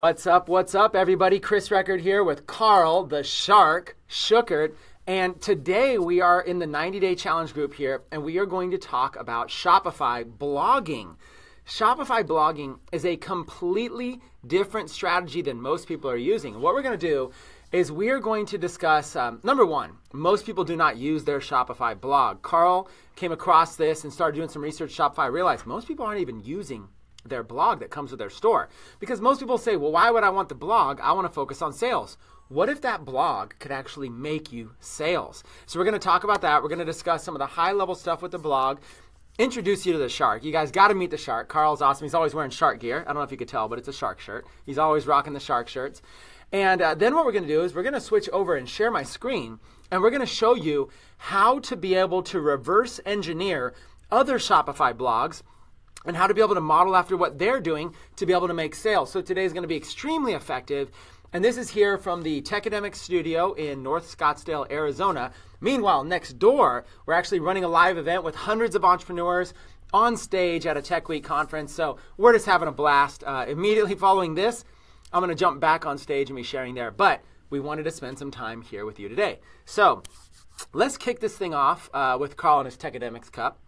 What's up? What's up, everybody? Chris Record here with Karl the Shark Schuckert. And today we are in the 90 day challenge group here, and we are going to talk about Shopify blogging. Shopify blogging is a completely different strategy than most people are using. What we're going to do is we are going to discuss um, number one, most people do not use their Shopify blog. Karl came across this and started doing some research. Shopify realized most people aren't even using their blog that comes with their store. Because most people say, well, why would I want the blog? I want to focus on sales. What if that blog could actually make you sales? So we're going to talk about that. We're going to discuss some of the high level stuff with the blog. Introduce you to the shark. You guys got to meet the shark. Karl's awesome. He's always wearing shark gear. I don't know if you could tell, but it's a shark shirt. He's always rocking the shark shirts. And uh, then what we're going to do is we're going to switch over and share my screen, and we're going to show you how to be able to reverse engineer other Shopify blogs and how to be able to model after what they're doing to be able to make sales. So today is going to be extremely effective. And this is here from the Tecademic Studio in North Scottsdale, Arizona. Meanwhile, next door, we're actually running a live event with hundreds of entrepreneurs on stage at a Tech Week conference. So we're just having a blast. Uh, immediately following this, I'm going to jump back on stage and be sharing there. But we wanted to spend some time here with you today. So let's kick this thing off uh, with Karl and his Tecademics Cup.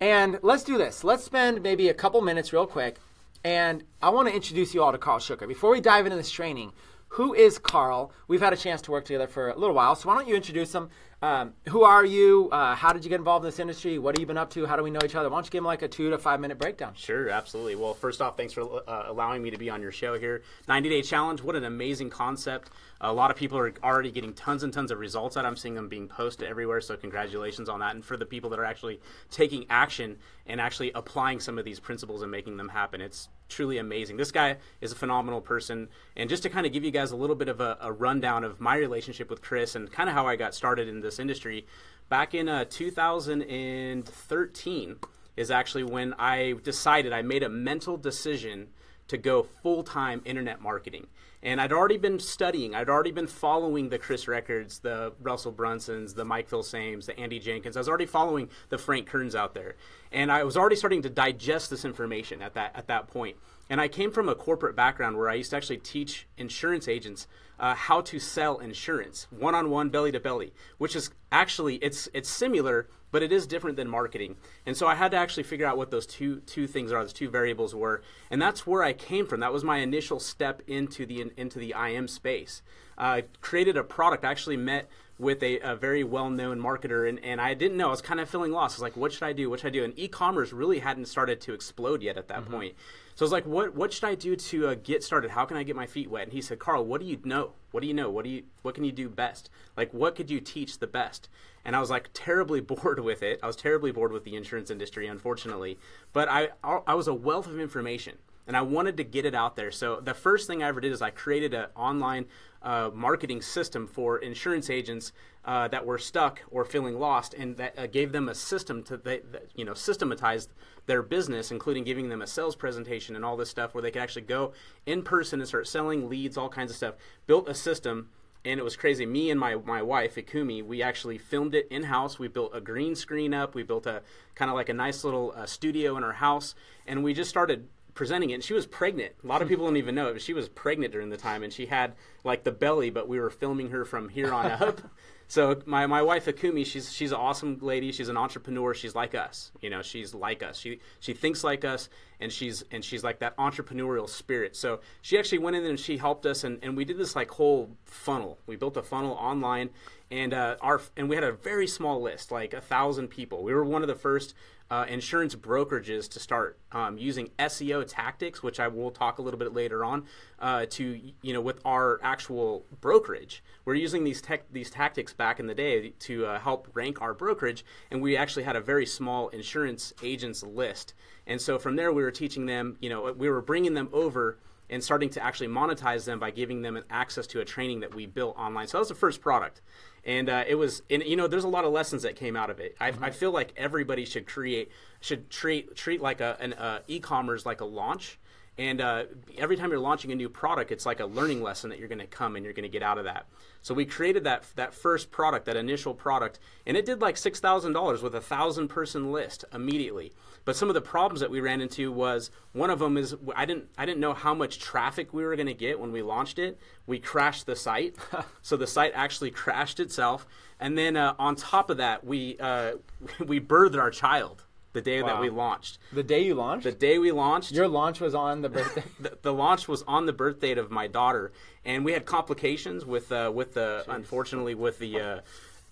And let's do this. Let's spend maybe a couple minutes real quick. And I want to introduce you all to Karl Schuckert. Before we dive into this training, who is Karl? We've had a chance to work together for a little while. So why don't you introduce him? Um, who are you? Uh, how did you get involved in this industry? What have you been up to? How do we know each other? Why don't you give him like a two to five minute breakdown? Sure, absolutely. Well, first off, thanks for uh, allowing me to be on your show here. 90 Day Challenge, what an amazing concept. A lot of people are already getting tons and tons of results out. I'm seeing them being posted everywhere, so congratulations on that. And for the people that are actually taking action and actually applying some of these principles and making them happen, it's truly amazing. This guy is a phenomenal person. And just to kind of give you guys a little bit of a, a rundown of my relationship with Chris and kind of how I got started in this industry, back in uh, 2013 is actually when I decided, I made a mental decision to go full time internet marketing. And I'd already been studying, I'd already been following the Chris Records, the Russell Brunsons, the Mike Filsaimes, the Andy Jenkins. I was already following the Frank Kerns out there. And I was already starting to digest this information at that, at that point. And I came from a corporate background where I used to actually teach insurance agents uh, how to sell insurance, one-on-one, belly to belly, which is actually it's it's similar, but it is different than marketing. And so I had to actually figure out what those two two things are, those two variables were, and that's where I came from. That was my initial step into the into the IM space. Uh, created a product. I actually met with a, a very well-known marketer and, and I didn't know. I was kind of feeling lost. I was like, what should I do? What should I do? And e-commerce really hadn't started to explode yet at that mm-hmm. point. So I was like, what what should I do to uh, get started? How can I get my feet wet? And he said, Karl, what do you know? What do you know? What do you what can you do best? Like what could you teach the best? And I was like terribly bored with it. I was terribly bored with the insurance industry, unfortunately. But I I was a wealth of information and I wanted to get it out there. So the first thing I ever did is I created an online uh, marketing system for insurance agents uh, that were stuck or feeling lost, and that uh, gave them a system to they, that, you know systematize their business, including giving them a sales presentation and all this stuff, where they could actually go in person and start selling leads, all kinds of stuff. Built a system and it was crazy. Me and my my wife Ikumi, we actually filmed it in house. We built a green screen up. We built a kind of like a nice little uh, studio in our house, and we just started presenting it. And she was pregnant. A lot of people don't even know it, but she was pregnant during the time, and she had like the belly, but we were filming her from here on up. So my, my wife Akumi, she's she's an awesome lady. She's an entrepreneur. She's like us. You know, she's like us. She she thinks like us, and she's and she's like that entrepreneurial spirit. So she actually went in and she helped us, and, and we did this like whole funnel. We built a funnel online, and uh, our and we had a very small list, like a thousand people. We were one of the first uh, insurance brokerages to start um, using SEO tactics, which I will talk a little bit later on, uh, to you know with our actual brokerage. We're using these tech these tactics back in the day to uh, help rank our brokerage, and we actually had a very small insurance agents list. And so from there, we were teaching them, you know, we were bringing them over and starting to actually monetize them by giving them access to a training that we built online. So that was the first product and uh, it was and you know there's a lot of lessons that came out of it I, mm-hmm. I feel like everybody should create should treat treat like a an uh, e-commerce like a launch And uh, every time you're launching a new product, it's like a learning lesson that you're going to come and you're going to get out of that. So we created that that first product, that initial product, and it did like six thousand dollars with a thousand person list immediately. But some of the problems that we ran into was one of them is I didn't I didn't know how much traffic we were going to get when we launched it. We crashed the site, so the site actually crashed itself. And then uh, on top of that, we uh, we birthed our child the day wow. that we launched. The day you launched? The day we launched. Your launch was on the birthday. the, the, launch was on the birthday of my daughter, and we had complications with uh, with the Jeez. unfortunately with the. Uh,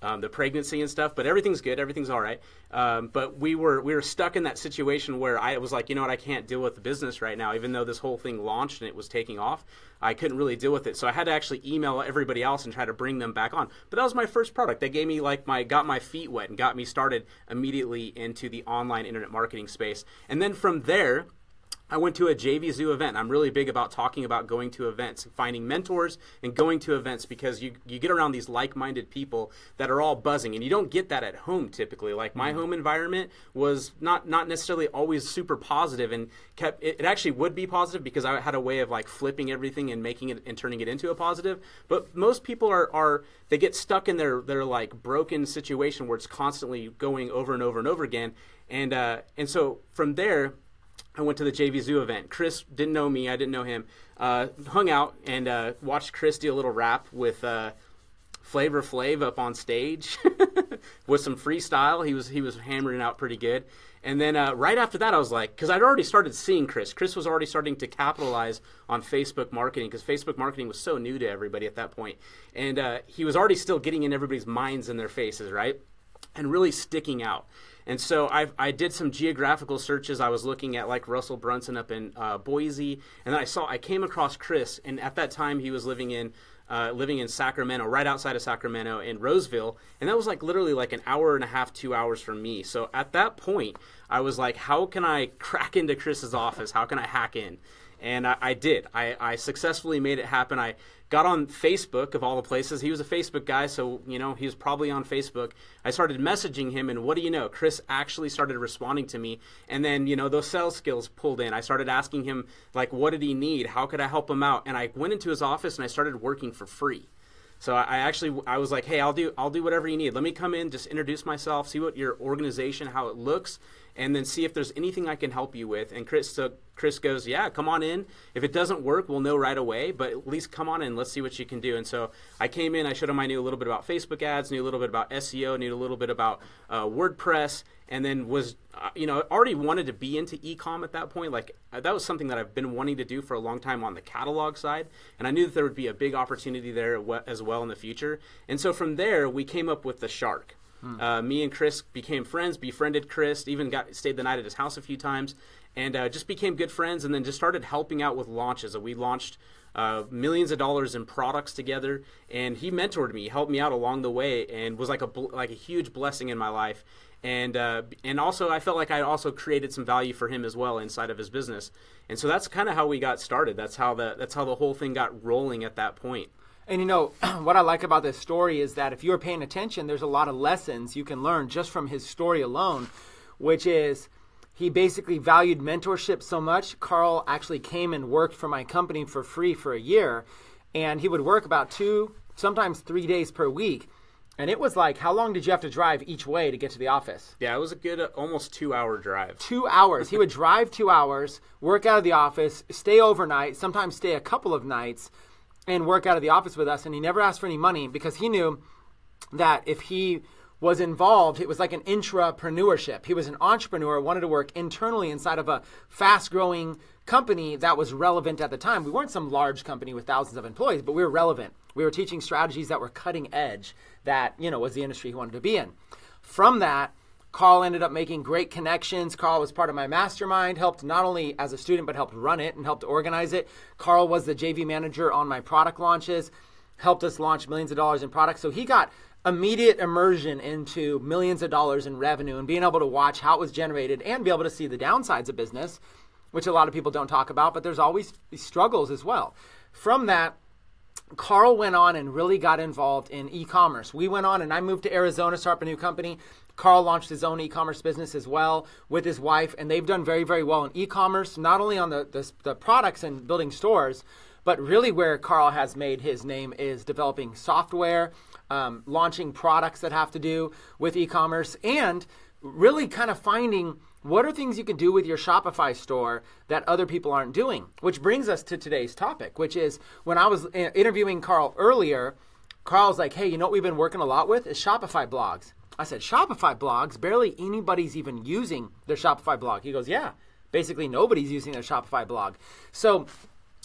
um, the pregnancy and stuff, but everything's good. Everything's all right. Um, but we were we were stuck in that situation where I was like, you know what, I can't deal with the business right now, even though this whole thing launched and it was taking off. I couldn't really deal with it, so I had to actually email everybody else and try to bring them back on. But that was my first product. They gave me like my got my feet wet and got me started immediately into the online internet marketing space, and then from there I went to a JVZoo event. I'm really big about talking about going to events, finding mentors and going to events because you, you get around these like minded people that are all buzzing. And you don't get that at home typically. Like my mm-hmm. home environment was not, not necessarily always super positive and kept it, it, actually would be positive because I had a way of like flipping everything and making it and turning it into a positive. But most people are, are they get stuck in their, their like broken situation where it's constantly going over and over and over again. And, uh, and so from there, I went to the JVZoo event. Chris didn't know me, I didn't know him. Uh, hung out and uh, watched Chris do a little rap with uh, Flavor Flav up on stage with some freestyle. He was he was hammering out pretty good. And then uh, right after that, I was like, because I'd already started seeing Chris. Chris was already starting to capitalize on Facebook marketing because Facebook marketing was so new to everybody at that point, and uh, he was already still getting in everybody's minds and their faces, right, and really sticking out. And so I, I did some geographical searches. I was looking at like Russell Brunson up in uh, Boise, and then I saw I came across Chris, and at that time he was living in uh, living in Sacramento, right outside of Sacramento in Roseville, and that was like literally like an hour and a half, two hours from me. So at that point, I was like, how can I crack into Chris's office? How can I hack in? And I, I did. I, I successfully made it happen. I got on Facebook of all the places. He was a Facebook guy, so you know he was probably on Facebook. I started messaging him, and what do you know? Chris actually started responding to me, and then you know those sales skills pulled in. I started asking him like, what did he need? How could I help him out? And I went into his office and I started working for free. So I actually I was like, hey, I'll do I'll do whatever you need. Let me come in, just introduce myself, see what your organization, how it looks, and then see if there's anything I can help you with. And Chris, so Chris goes, yeah, come on in. If it doesn't work, we'll know right away. But at least come on in. Let's see what you can do. And so I came in. I showed him I knew a little bit about Facebook ads, knew a little bit about SEO, knew a little bit about uh, WordPress, and then was uh, you know already wanted to be into ecom at that point. Like uh, that was something that I've been wanting to do for a long time on the catalog side, and I knew that there would be a big opportunity there as well in the future. And so from there, we came up with the Shark. Hmm. Uh, me and Chris became friends, befriended Chris, even got stayed the night at his house a few times, and uh, just became good friends. And then just started helping out with launches. we launched uh, millions of dollars in products together, and he mentored me, helped me out along the way, and was like a like a huge blessing in my life. And uh, and also, I felt like I also created some value for him as well inside of his business. And so that's kind of how we got started. That's how the that's how the whole thing got rolling at that point. And you know, what I like about this story is that if you're paying attention, there's a lot of lessons you can learn just from his story alone, which is he basically valued mentorship so much. Karl actually came and worked for my company for free for a year, and he would work about two, sometimes three days per week. And it was like, how long did you have to drive each way to get to the office? Yeah, it was a good, uh, almost two hour drive. Two hours. he would drive two hours, work out of the office, stay overnight, sometimes stay a couple of nights, and work out of the office with us. And he never asked for any money because he knew that if he was involved, it was like an intrapreneurship. He was an entrepreneur, wanted to work internally inside of a fast growing company that was relevant at the time. We weren't some large company with thousands of employees, but we were relevant. We were teaching strategies that were cutting edge, that, you know, was the industry he wanted to be in. From that, Karl ended up making great connections. Karl was part of my mastermind, helped not only as a student, but helped run it and helped organize it. Karl was the JV manager on my product launches, helped us launch millions of dollars in products. So he got immediate immersion into millions of dollars in revenue and being able to watch how it was generated and be able to see the downsides of business, which a lot of people don't talk about, but there's always struggles as well. From that, Karl went on and really got involved in e-commerce. We went on and I moved to Arizona to start up a new company. Karl launched his own e-commerce business as well with his wife, and they've done very, very well in e-commerce, not only on the, the, the products and building stores, but really where Karl has made his name is developing software, um, launching products that have to do with e-commerce, and really kind of finding what are things you can do with your Shopify store that other people aren't doing? Which brings us to today's topic, which is when I was uh, interviewing Karl earlier, Karl's like, hey, you know what we've been working a lot with is Shopify blogs. I said, Shopify blogs? Barely anybody's even using their Shopify blog. He goes, yeah, basically nobody's using their Shopify blog. So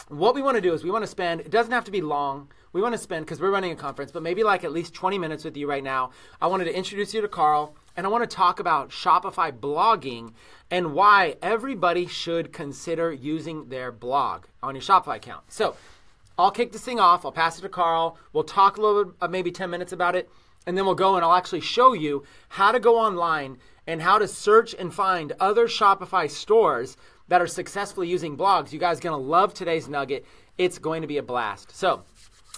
what we want to do is we want to spend, it doesn't have to be long. We want to spend, because we're running a conference, but maybe like at least 20 minutes with you right now. I wanted to introduce you to Karl and I want to talk about Shopify blogging and why everybody should consider using their blog on your Shopify account. So I'll kick this thing off. I'll pass it to Karl. We'll talk a little bit, uh, maybe 10 minutes about it, and then we'll go and I'll actually show you how to go online and how to search and find other Shopify stores that are successfully using blogs. You guys are going to love today's nugget. It's going to be a blast. So,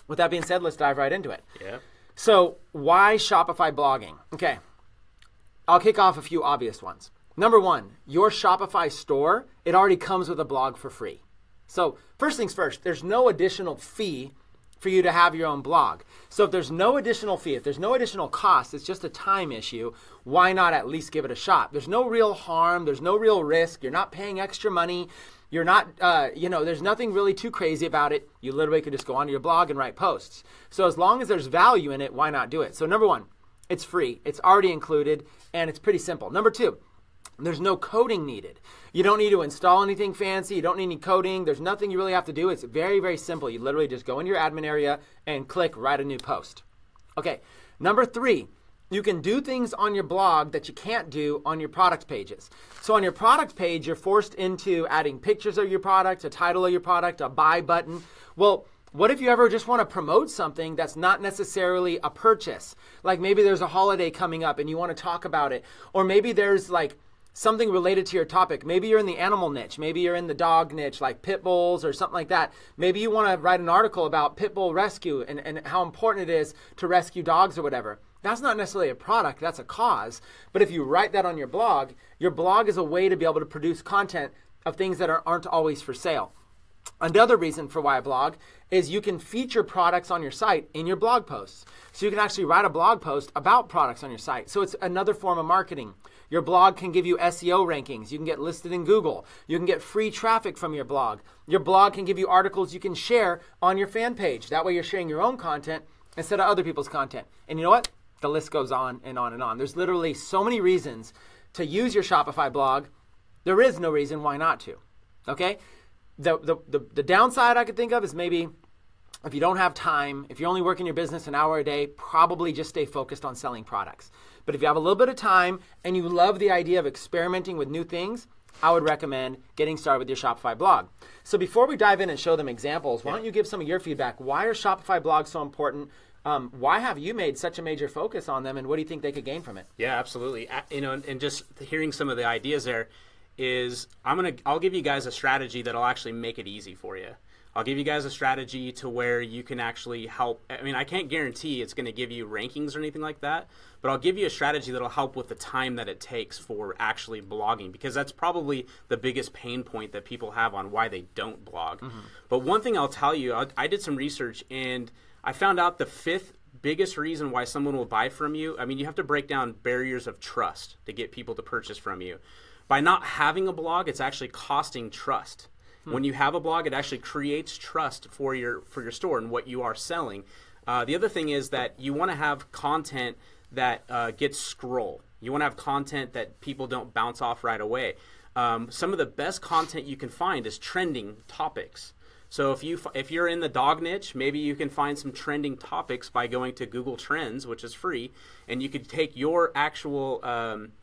with that being said, let's dive right into it. Yeah. So, why Shopify blogging? Okay, I'll kick off a few obvious ones. Number one, your Shopify store, it already comes with a blog for free. So, first things first, there's no additional fee for you to have your own blog. So, if there's no additional fee, if there's no additional cost, it's just a time issue, why not at least give it a shot? There's no real harm, there's no real risk, you're not paying extra money. You're not, uh, you know, there's nothing really too crazy about it. You literally could just go onto your blog and write posts. So, as long as there's value in it, why not do it? So, number one, it's free, it's already included, and it's pretty simple. Number two, there's no coding needed. You don't need to install anything fancy. You don't need any coding. There's nothing you really have to do. It's very, very simple. You literally just go in your admin area and click write a new post. Okay, number three, you can do things on your blog that you can't do on your product pages. So on your product page, you're forced into adding pictures of your product, a title of your product, a buy button. Well, what if you ever just want to promote something that's not necessarily a purchase? Like maybe there's a holiday coming up and you want to talk about it. Or maybe there's like something related to your topic. Maybe you're in the animal niche. Maybe you're in the dog niche, like pit bulls or something like that. Maybe you want to write an article about pit bull rescue and, and how important it is to rescue dogs or whatever. That's not necessarily a product, that's a cause. But if you write that on your blog, your blog is a way to be able to produce content of things that are, aren't always for sale. Another reason for why I blog is you can feature products on your site in your blog posts. So you can actually write a blog post about products on your site. So it's another form of marketing. Your blog can give you SEO rankings. You can get listed in Google. You can get free traffic from your blog. Your blog can give you articles you can share on your fan page. That way you're sharing your own content instead of other people's content. And you know what? The list goes on and on and on. There's literally so many reasons to use your Shopify blog. There is no reason why not to. Okay? The, the, the, the downside I could think of is maybe if you don't have time, if you're only working your business an hour a day, probably just stay focused on selling products. But if you have a little bit of time and you love the idea of experimenting with new things, I would recommend getting started with your Shopify blog. So before we dive in and show them examples, why don't you give some of your feedback? Why are Shopify blogs so important? Um, why have you made such a major focus on them, and what do you think they could gain from it? Yeah, absolutely. You know, and just hearing some of the ideas there, is I'm gonna I'll give you guys a strategy that'll actually make it easy for you. I'll give you guys a strategy to where you can actually help. I mean, I can't guarantee it's going to give you rankings or anything like that, but I'll give you a strategy that'll help with the time that it takes for actually blogging because that's probably the biggest pain point that people have on why they don't blog. Mm-hmm. But one thing I'll tell you, I, I did some research and I found out the fifth biggest reason why someone will buy from you. I mean, you have to break down barriers of trust to get people to purchase from you by not having a blog, it's actually costing trust. Hmm. When you have a blog, it actually creates trust for your for your store and what you are selling. Uh, the other thing is that you want to have content that uh, gets scroll. You want to have content that people don't bounce off right away. Um, some of the best content you can find is trending topics. So if you if you're in the dog niche, maybe you can find some trending topics by going to Google Trends, which is free, and you could take your actual um,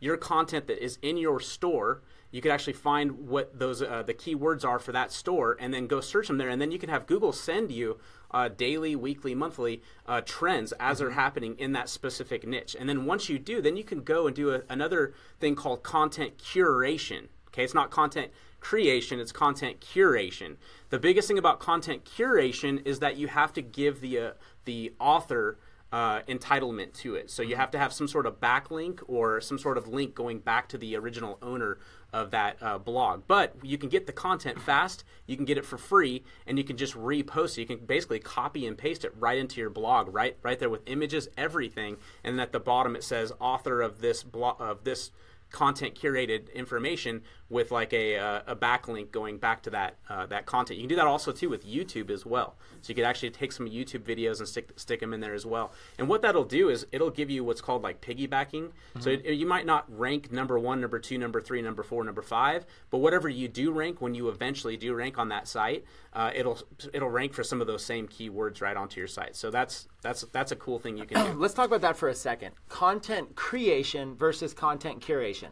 your content that is in your store you could actually find what those uh, the keywords are for that store and then go search them there and then you can have google send you uh, daily weekly monthly uh, trends as mm-hmm. they're happening in that specific niche and then once you do then you can go and do a, another thing called content curation okay it's not content creation, it's content curation. The biggest thing about content curation is that you have to give the uh, the author uh, entitlement to it. So you have to have some sort of backlink or some sort of link going back to the original owner of that uh, blog. But you can get the content fast, you can get it for free, and you can just repost it. You can basically copy and paste it right into your blog, right, right there with images, everything, and then at the bottom it says author of this blog of this content curated information with like a, uh, a backlink going back to that uh, that content. You can do that also too with YouTube as well. So you could actually take some YouTube videos and stick stick them in there as well. And what that'll do is it'll give you what's called like piggybacking. Mm-hmm. So it, you might not rank number one, number two, number three, number four, number five, but whatever you do rank when you eventually do rank on that site, uh, it'll it'll rank for some of those same keywords right onto your site. So that's that's that's a cool thing you can do. Let's talk about that for a second. Content creation versus content curation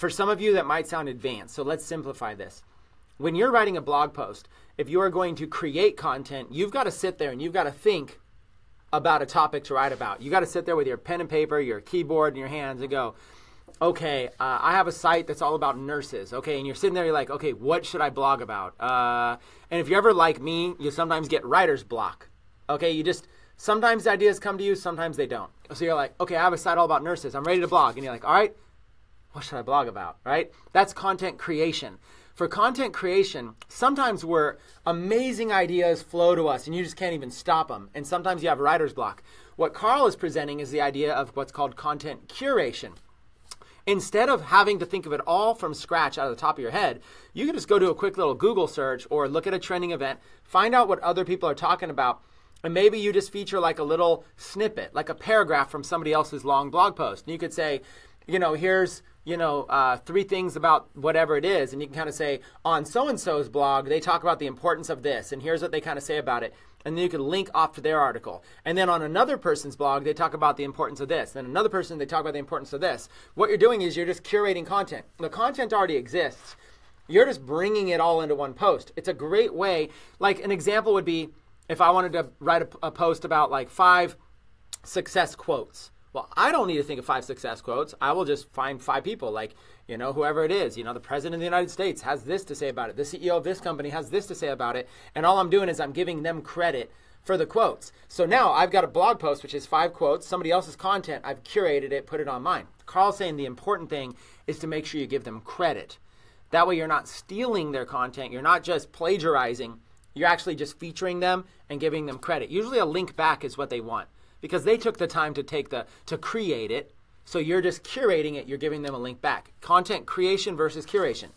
for some of you, that might sound advanced. So let's simplify this. When you're writing a blog post, if you are going to create content, you've got to sit there and you've got to think about a topic to write about. You got to sit there with your pen and paper, your keyboard in your hands, and go, okay, uh, I have a site that's all about nurses. Okay, and you're sitting there, you're like, okay, what should I blog about? Uh, and if you're ever like me, you sometimes get writer's block. Okay, you just sometimes ideas come to you, sometimes they don't. So you're like, okay, I have a site all about nurses. I'm ready to blog, and you're like, all right, what should I blog about, right? That's content creation. For content creation, sometimes where amazing ideas flow to us and you just can't even stop them. And sometimes you have writer's block. What Karl is presenting is the idea of what's called content curation. Instead of having to think of it all from scratch out of the top of your head, you can just go do a quick little Google search or look at a trending event, find out what other people are talking about, and maybe you just feature like a little snippet, like a paragraph from somebody else's long blog post. And you could say, you know, here's you know, uh, three things about whatever it is, and you can kind of say on so and so's blog, they talk about the importance of this, and here's what they kind of say about it, and then you can link off to their article. And then on another person's blog, they talk about the importance of this. Then another person, they talk about the importance of this. What you're doing is you're just curating content. The content already exists. You're just bringing it all into one post. It's a great way. Like an example would be if I wanted to write a, a post about like five success quotes well, I don't need to think of five success quotes. I will just find five people, like, you know, whoever it is. You know, the president of the United States has this to say about it. The CEO of this company has this to say about it. And all I'm doing is I'm giving them credit for the quotes. So now I've got a blog post, which is five quotes, somebody else's content. I've curated it, put it on mine. Karl's saying the important thing is to make sure you give them credit. That way you're not stealing their content. You're not just plagiarizing. You're actually just featuring them and giving them credit. Usually a link back is what they want because they took the time to take the to create it. So you're just curating it, you're giving them a link back. Content creation versus curation.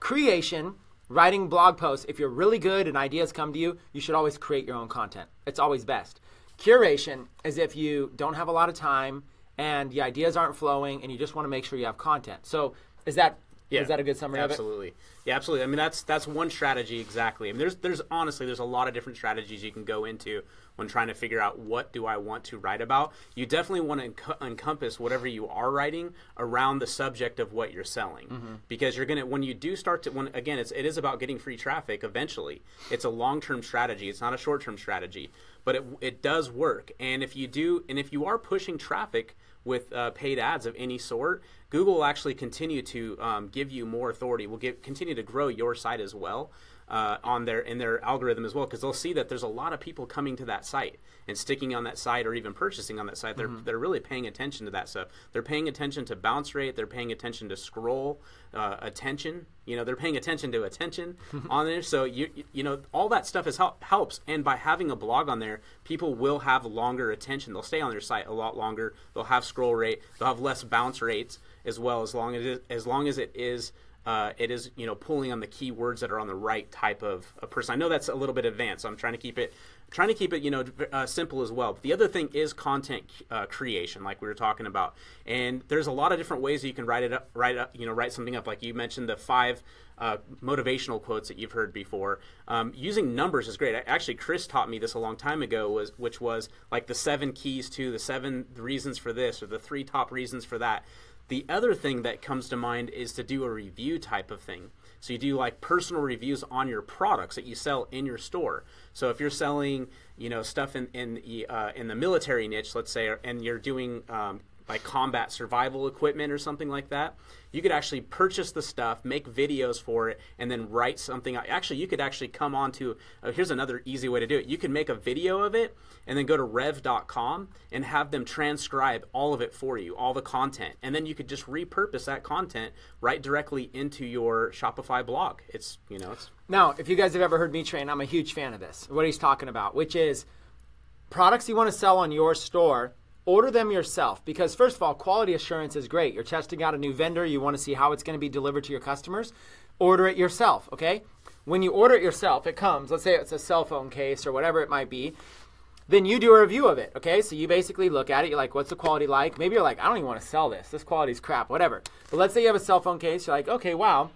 Creation, writing blog posts, if you're really good and ideas come to you, you should always create your own content. It's always best. Curation is if you don't have a lot of time and the ideas aren't flowing and you just want to make sure you have content. So is that yeah, is that a good summary absolutely. Yeah, absolutely. I mean, that's that's one strategy exactly. I mean, there's there's honestly there's a lot of different strategies you can go into when trying to figure out what do I want to write about. You definitely want to enc- encompass whatever you are writing around the subject of what you're selling, mm-hmm. because you're gonna when you do start to when again it's it is about getting free traffic. Eventually, it's a long term strategy. It's not a short term strategy, but it it does work. And if you do, and if you are pushing traffic with uh, paid ads of any sort, Google will actually continue to um, give you more authority. Will give, continue to grow your site as well uh, on their in their algorithm as well because they'll see that there's a lot of people coming to that site and sticking on that site or even purchasing on that site. They're mm-hmm. they're really paying attention to that stuff. They're paying attention to bounce rate. They're paying attention to scroll uh, attention. You know, they're paying attention to attention on there. So you you know all that stuff is help, helps. And by having a blog on there, people will have longer attention. They'll stay on their site a lot longer. They'll have scroll rate. They'll have less bounce rates as well as long as it, as long as it is uh, it is you know pulling on the keywords that are on the right type of, of person. I know that's a little bit advanced, so I'm trying to keep it trying to keep it you know uh, simple as well. But the other thing is content uh, creation, like we were talking about, and there's a lot of different ways you can write it up, write up, you know, write something up. Like you mentioned, the five uh, motivational quotes that you've heard before. Um, using numbers is great. Actually, Chris taught me this a long time ago, was which was like the seven keys to the seven reasons for this or the three top reasons for that. The other thing that comes to mind is to do a review type of thing. So you do like personal reviews on your products that you sell in your store. So if you're selling, you know, stuff in in the, uh, in the military niche, let's say, and you're doing um, like combat survival equipment or something like that. You could actually purchase the stuff, make videos for it, and then write something. Actually, you could actually come on to. Uh, here's another easy way to do it. You can make a video of it and then go to rev.com and have them transcribe all of it for you, all the content. And then you could just repurpose that content right directly into your Shopify blog. It's, you know, it's. Now, if you guys have ever heard me train, I'm a huge fan of this, what he's talking about, which is products you want to sell on your store order them yourself because first of all quality assurance is great. You're testing out a new vendor you want to see how it's going to be delivered to your customers order it yourself okay? When you order it yourself it comes let's say it's a cell phone case or whatever it might be then you do a review of it okay? So you basically look at it you're like what's the quality like? Maybe you're like i don't even want to sell this this quality's crap whatever. But let's say you have a cell phone case you're like okay wow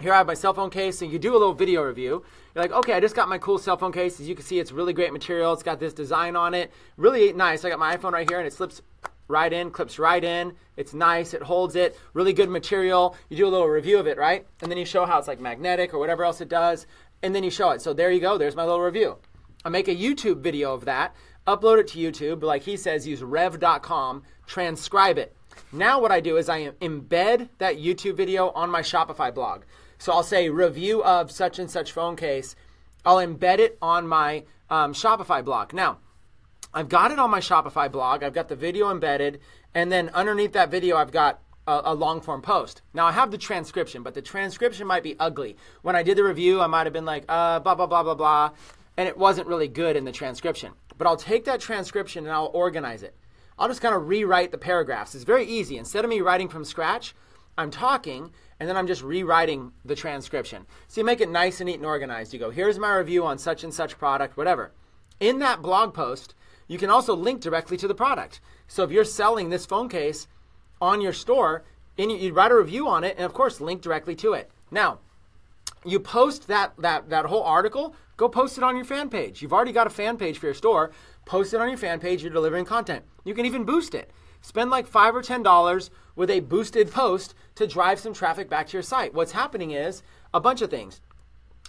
here I have my cell phone case, and you do a little video review. You're like, okay, I just got my cool cell phone case. As you can see, it's really great material. It's got this design on it. Really nice. I got my iPhone right here, and it slips right in, clips right in. It's nice. It holds it. Really good material. You do a little review of it, right? And then you show how it's like magnetic or whatever else it does. And then you show it. So there you go. There's my little review. I make a YouTube video of that, upload it to YouTube. Like he says, use rev.com, transcribe it. Now what I do is I embed that YouTube video on my Shopify blog. So I'll say review of such and such phone case. I'll embed it on my um, Shopify blog. Now, I've got it on my Shopify blog. I've got the video embedded, and then underneath that video, I've got a, a, long form post. Now I have the transcription, but the transcription might be ugly. When I did the review, I might have been like, uh, blah, blah, blah, blah, blah, and it wasn't really good in the transcription. But I'll take that transcription and I'll organize it. I'll just kind of rewrite the paragraphs. It's very easy. Instead of me writing from scratch, I'm talking and then I'm just rewriting the transcription. So you make it nice and neat and organized. You go, here's my review on such and such product, whatever. In that blog post, you can also link directly to the product. So if you're selling this phone case on your store, and you write a review on it, and of course, link directly to it. Now, you post that that that whole article. Go post it on your fan page. You've already got a fan page for your store. Post it on your fan page. You're delivering content. You can even boost it. Spend like five or ten dollars with a boosted post to drive some traffic back to your site. What's happening is a bunch of things.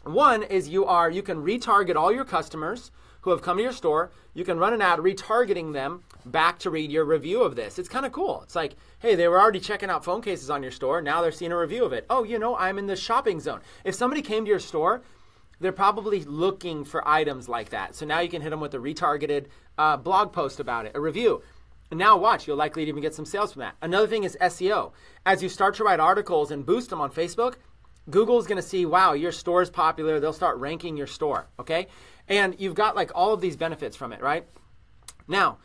One is you are you can retarget all your customers who have come to your store. You can run an ad retargeting them back to read your review of this. It's kind of cool. It's like, hey, they were already checking out phone cases on your store. Now they're seeing a review of it. Oh, you know, I'm in the shopping zone. If somebody came to your store, they're probably looking for items like that. So now you can hit them with a retargeted uh, blog post about it, a review. Now watch, you'll likely even get some sales from that. Another thing is SEO. As you start to write articles and boost them on Facebook, Google's going to see, wow, your store is popular. They'll start ranking your store, okay? And you've got like all of these benefits from it, right? Now,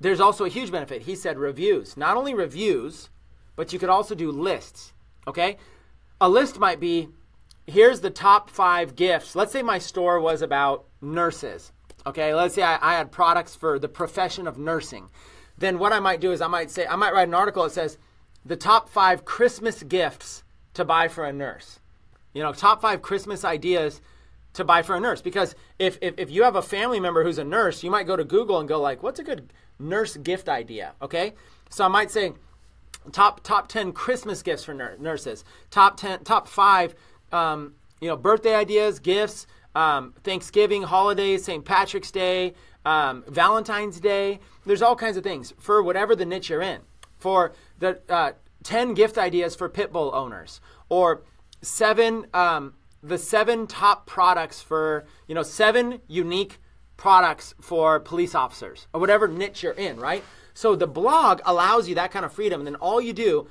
there's also a huge benefit. He said reviews. Not only reviews, but you could also do lists, okay? A list might be here's the top five gifts. Let's say my store was about nurses, okay? Let's say I, I had products for the profession of nursing then what I might do is I might say, I might write an article that says the top five Christmas gifts to buy for a nurse. You know, top five Christmas ideas to buy for a nurse. Because if, if, if you have a family member who's a nurse, you might go to Google and go like, what's a good nurse gift idea? Okay. So I might say top, top 10 Christmas gifts for nur- nurses, top 10, top five, um, you know, birthday ideas, gifts, um, Thanksgiving, holidays, St. Patrick's Day, um, Valentine's Day. There's all kinds of things for whatever the niche you're in. For the uh, 10 gift ideas for pit bull owners, or seven, um, the seven top products for, you know, seven unique products for police officers, or whatever niche you're in, right? So the blog allows you that kind of freedom, and then all you do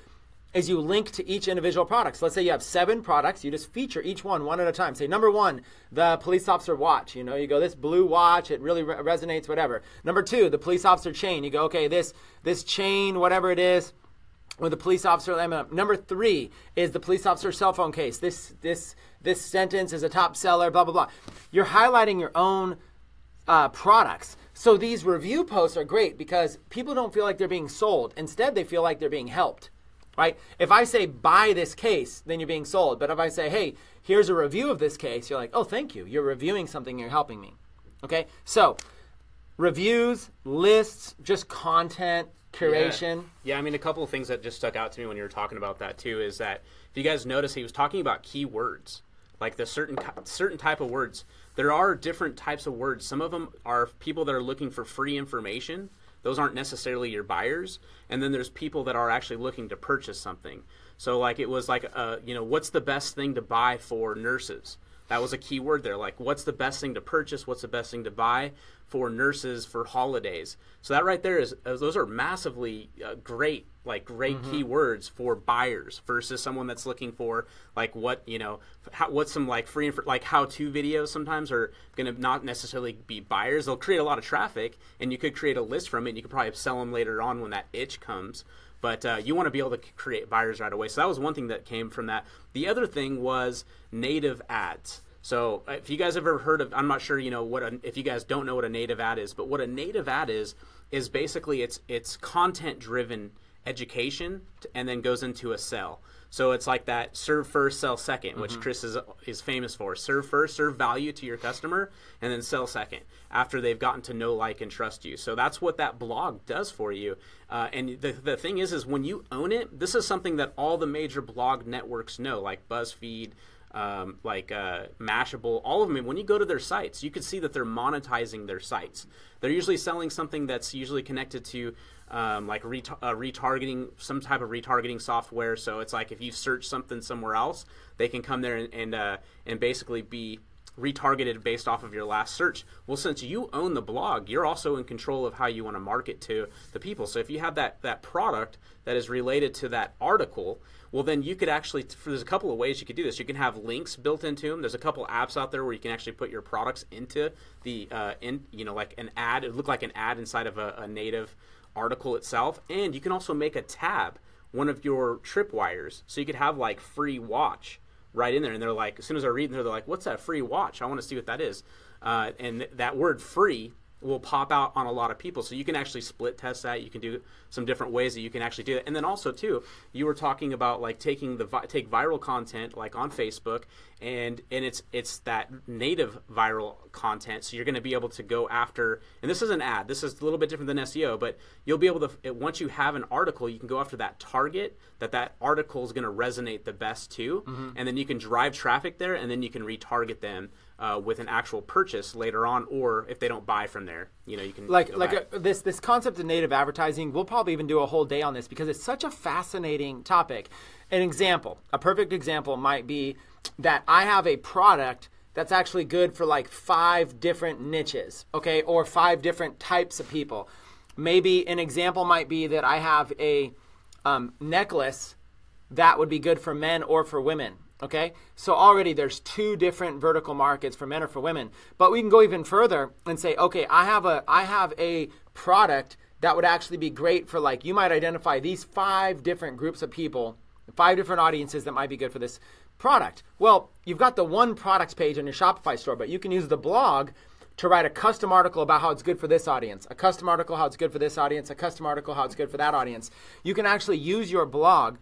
is you link to each individual product. So let's say you have seven products, you just feature each one one at a time. Say number one, the police officer watch. You know, you go this blue watch, it really re- resonates, whatever. Number two, the police officer chain. You go okay, this this chain, whatever it is, with the police officer. Number three is the police officer cell phone case. This this this sentence is a top seller. Blah blah blah. You're highlighting your own uh, products. So these review posts are great because people don't feel like they're being sold. Instead, they feel like they're being helped right? If I say buy this case, then you're being sold. But if I say, hey, here's a review of this case, you're like, oh, thank you. You're reviewing something, you're helping me. Okay? So, reviews, lists, just content, curation. Yeah. yeah, I mean, a couple of things that just stuck out to me when you were talking about that too is that if you guys notice, he was talking about keywords, like the certain certain type of words. There are different types of words. Some of them are people that are looking for free information those aren't necessarily your buyers. And then there's people that are actually looking to purchase something. So like it was like, uh, you know, what's the best thing to buy for nurses? That was a key word there. Like, what's the best thing to purchase? What's the best thing to buy for nurses for holidays? So that right there is uh, those are massively uh, great, like great mm-hmm. keywords for buyers versus someone that's looking for like what you know, how, what's some like free inf- like how to videos sometimes are going to not necessarily be buyers. They'll create a lot of traffic, and you could create a list from it. and You could probably sell them later on when that itch comes but uh, you want to be able to create buyers right away. So that was one thing that came from that. The other thing was native ads. So uh, if you guys have ever heard of, I'm not sure you know what a, if you guys don't know what a native ad is, but what a native ad is is basically it's it's content driven education and then goes into a sell. So it's like that serve first, sell 2nd mm-hmm. which Chris is is famous for. Serve first, serve value to your customer, and then sell second after they've gotten to know, like, and trust you. So that's what that blog does for you. Uh, and the the thing is, is when you own it, this is something that all the major blog networks know, like BuzzFeed. Um, like uh, Mashable, all of them. When you go to their sites, you can see that they're monetizing their sites. They're usually selling something that's usually connected to um, like uh, retargeting, some type of retargeting software. So it's like if you search something somewhere else, they can come there and and, uh, and basically be retargeted based off of your last search. Well, since you own the blog, you're also in control of how you want to market to the people. So if you have that that product that is related to that article, well then you could actually there's a couple of ways you could do this. You can have links built into them. There's a couple apps out there where you can actually put your products into the uh, in you know like an ad. It look like an ad inside of a, a native article itself, and you can also make a tab one of your tripwires, so you could have like free watch right in there. And they're like, as soon as I read, there, they're like, "What's that free watch? I want to see what that is." Uh, and th- that word "free" will pop out on a lot of people. So you can actually split test that. You can do some different ways that you can actually do that. And then also too, you were talking about like taking the vi- take viral content like on Facebook and and it's it's that native viral content. So you're going to be able to go after and this is an ad. This is a little bit different than SEO, but you'll be able to once you have an article, you can go after that target that that article is going to resonate the best to, mm-hmm. and then you can drive traffic there and then you can retarget them uh, with an actual purchase later on, or if they don't buy from there, you know, you can like like a, this this concept of native advertising. We'll probably even do a whole day on this because it's such a fascinating topic. An example, a perfect example might be that I have a product that's actually good for like five different niches, okay, or five different types of people. Maybe an example might be that I have a um, necklace that would be good for men or for women Okay, so already there's two different vertical markets for men or for women. But we can go even further and say, okay, I have a I have a product that would actually be great for like you might identify these five different groups of people, five different audiences that might be good for this product. Well, you've got the one products page on your Shopify store, but you can use the blog to write a custom article about how it's good for this audience, a custom article how it's good for this audience, a custom article how it's good for that audience. You can actually use your blog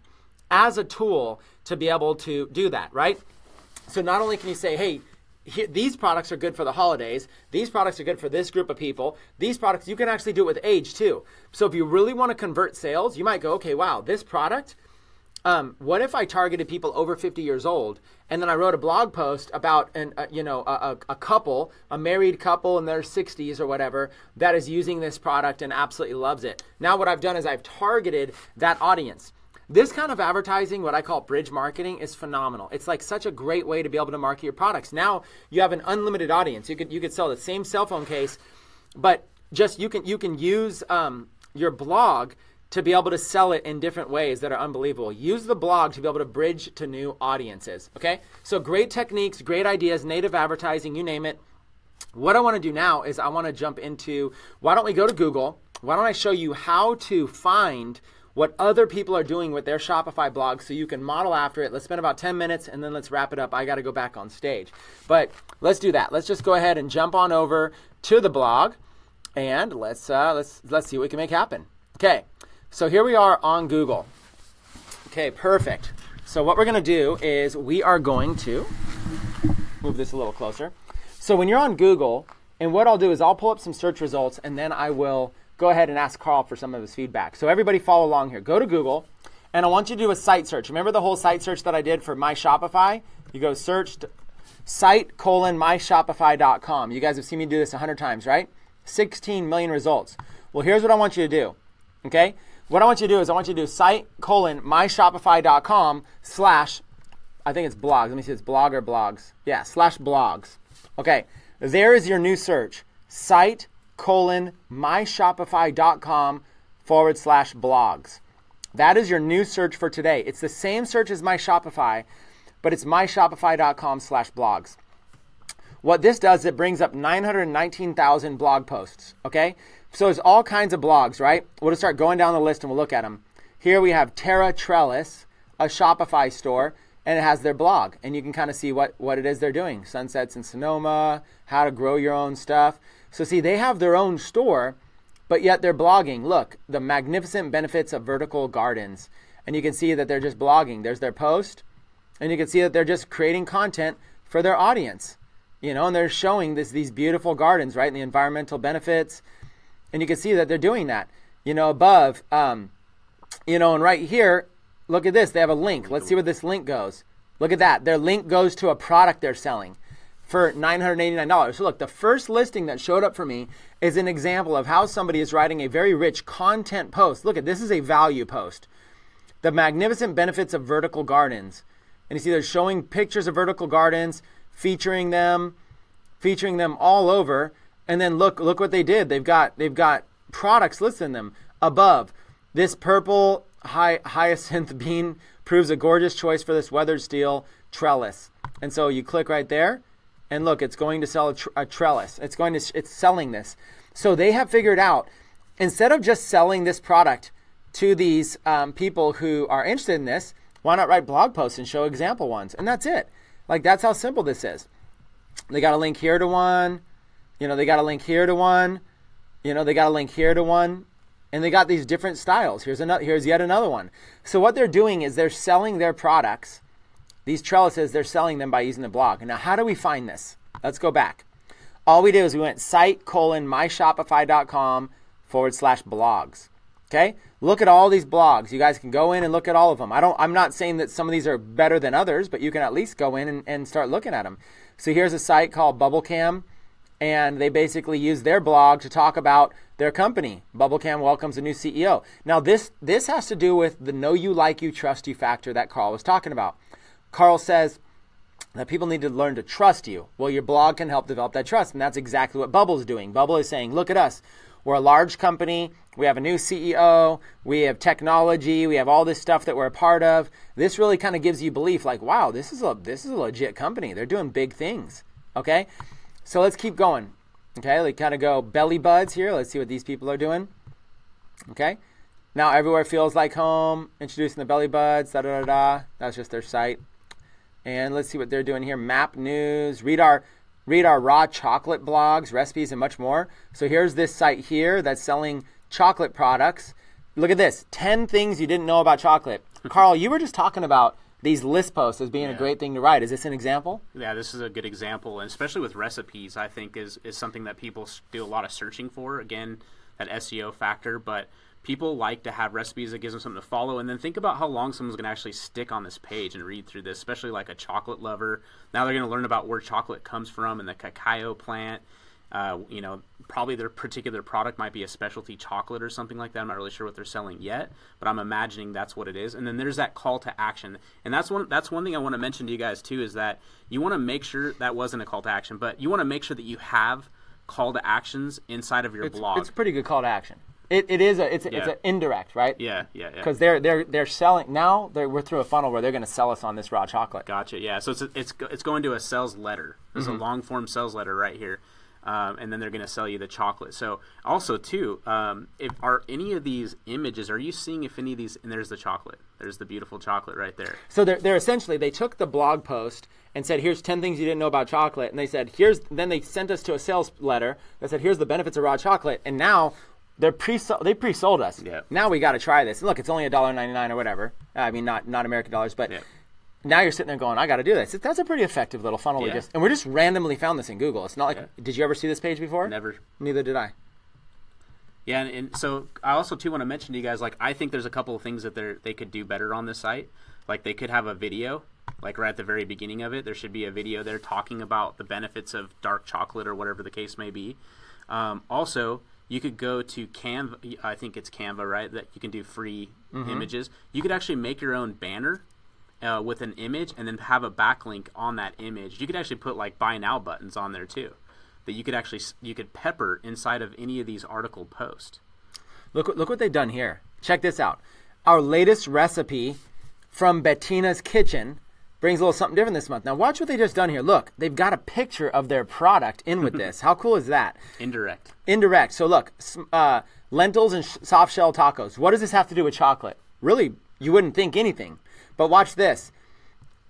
as a tool to be able to do that, right? So not only can you say, hey, here, these products are good for the holidays. These products are good for this group of people. These products, you can actually do it with age too. So if you really want to convert sales, you might go, okay, wow, this product, um, what if I targeted people over 50 years old and then I wrote a blog post about an, uh, you know, a, a, couple, a married couple in their 60s or whatever that is using this product and absolutely loves it. Now what I've done is I've targeted that audience. This kind of advertising, what I call bridge marketing, is phenomenal. It's like such a great way to be able to market your products. Now you have an unlimited audience. You could you could sell the same cell phone case, but just you can you can use um, your blog to be able to sell it in different ways that are unbelievable. Use the blog to be able to bridge to new audiences. Okay, so great techniques, great ideas, native advertising, you name it. What I want to do now is I want to jump into why don't we go to Google? Why don't I show you how to find what other people are doing with their Shopify blog so you can model after it. Let's spend about 10 minutes and then let's wrap it up. I got to go back on stage. But let's do that. Let's just go ahead and jump on over to the blog and let's uh, let's let's see what we can make happen. Okay. So here we are on Google. Okay, perfect. So what we're going to do is we are going to move this a little closer. So when you're on Google, and what I'll do is I'll pull up some search results and then I will go ahead and ask Karl for some of his feedback. So everybody follow along here. Go to Google, and I want you to do a site search. Remember the whole site search that I did for my Shopify? You go search site colon myshopify.com. You guys have seen me do this a hundred times, right? 16 million results. Well, here's what I want you to do. Okay? What I want you to do is I want you to do site colon myshopify.com slash I think it's blogs. Let me see, it's blog or blogs. Yeah, slash blogs. Okay, there is your new search. Site colon myshopify.com forward slash blogs. That is your new search for today. It's the same search as my Shopify, but it's myshopify.com slash blogs. What this does, it brings up 919,000 blog posts. Okay, so there's all kinds of blogs, right? We'll just start going down the list and we'll look at them. Here we have Terra Trellis, a Shopify store, and it has their blog, and you can kind of see what what it is they're doing. Sunsets in Sonoma, how to grow your own stuff. So see, they have their own store, but yet they're blogging. Look, the magnificent benefits of vertical gardens, and you can see that they're just blogging. There's their post, and you can see that they're just creating content for their audience you know, and they're showing this these beautiful gardens, right, and the environmental benefits, and you can see that they're doing that. You know, above, um, you know, and right here, look at this. They have a link. Let's see where this link goes. Look at that. Their link goes to a product they're selling for $989. So look, the first listing that showed up for me is an example of how somebody is writing a very rich content post. Look at this is a value post. The magnificent benefits of vertical gardens. And you see they're showing pictures of vertical gardens featuring them, featuring them all over. And then look, look what they did. They've got they've got products listed in them above. This purple hy- hyacinth bean proves a gorgeous choice for this weathered steel trellis. And so you click right there, and look, it's going to sell a, a trellis. It's going to it's selling this. So they have figured out instead of just selling this product to these um, people who are interested in this, why not write blog posts and show example ones? And that's it. Like that's how simple this is. They got a link here to one, you know, they got a link here to one, you know, they got a link here to one, and they got these different styles. Here's another here's yet another one. So what they're doing is they're selling their products. These trellises, they're selling them by using the blog. Now, how do we find this? Let's go back. All we did was we went site colon myshopify.com forward slash blogs. Okay? Look at all these blogs. You guys can go in and look at all of them. I don't I'm not saying that some of these are better than others, but you can at least go in and, and start looking at them. So here's a site called Bubblecam, and they basically use their blog to talk about their company. Bubblecam welcomes a new CEO. Now this this has to do with the know you, like you, trust you factor that Karl was talking about. Karl says that people need to learn to trust you. Well, your blog can help develop that trust, and that's exactly what Bubble's doing. Bubble is saying, look at us. We're a large company. We have a new CEO. We have technology. We have all this stuff that we're a part of. This really kind of gives you belief like, wow, this is a this is a legit company. They're doing big things. Okay? So let's keep going. Okay? Like kind of go belly buds here. Let's see what these people are doing. Okay? Now everywhere feels like home. Introducing the belly buds, da da da da. That's just their site. And let's see what they're doing here. Map news. Read our read our raw chocolate blogs, recipes, and much more. So here's this site here that's selling chocolate products. Look at this 10 things you didn't know about chocolate. Karl, you were just talking about these list posts as being Yeah. a great thing to write. Is this an example? Yeah, this is a good example, and especially with recipes, I think is is something that people do a lot of searching for. Again, that SEO factor, but people like to have recipes that gives them something to follow. And then think about how long someone's going to actually stick on this page and read through this, especially like a chocolate lover. Now they're going to learn about where chocolate comes from and the cacao plant. Uh, you know, probably their particular product might be a specialty chocolate or something like that. I'm not really sure what they're selling yet, but I'm imagining that's what it is. And then there's that call to action, and that's one that's one thing I want to mention to you guys too is that you want to make sure that wasn't a call to action, but you want to make sure that you have call to actions inside of your It's, blog. it's a pretty good call to action. It, it is a it's a, it's an indirect, right? yeah, yeah, yeah. Because they're they're they're selling now. They're, we're through a funnel where they're going to sell us on this raw chocolate. Gotcha. Yeah. So it's it's it's going to a sales letter. There's Mm-hmm. a long form sales letter right here, um, and then they're going to sell you the chocolate. So also too, um, if are any of these images, are you seeing if any of these? And there's the chocolate. There's the beautiful chocolate right there. So they're, they're essentially they took the blog post and said, "Here's ten things you didn't know about chocolate," and they said, "Here's." Then they sent us to a sales letter that said, "Here's the benefits of raw chocolate," and now they're pre they pre sold us. Yeah. Now we got to try this. Look, it's only a dollar ninety nine or whatever. I mean, not not American dollars, but. Yeah. Now you're sitting there going, I got to do this. That's a pretty effective little funnel we just, and we just randomly found this in Google. It's not like, Yeah. did you ever see this page before? Never. Neither did I. Yeah, and, and so I also too want to mention to you guys like I think there's a couple of things that they they could do better on this site. Like they could have a video like right at the very beginning of it. There should be a video there talking about the benefits of dark chocolate or whatever the case may be. Um, also, you could go to Canva. I think it's Canva, right? That you can do free Mm-hmm. images. You could actually make your own banner uh, with an image and then have a backlink on that image. You could actually put like buy now buttons on there too. That you could actually you could pepper inside of any of these article posts. Look, look what they've done here. Check this out. Our latest recipe from Bettina's Kitchen brings a little something different this month. Now, watch what they just done here. Look, they've got a picture of their product in with this. How cool is that? Indirect. Indirect. So, look, uh, lentils and sh- soft shell tacos. What does this have to do with chocolate? Really, you wouldn't think anything. But watch this.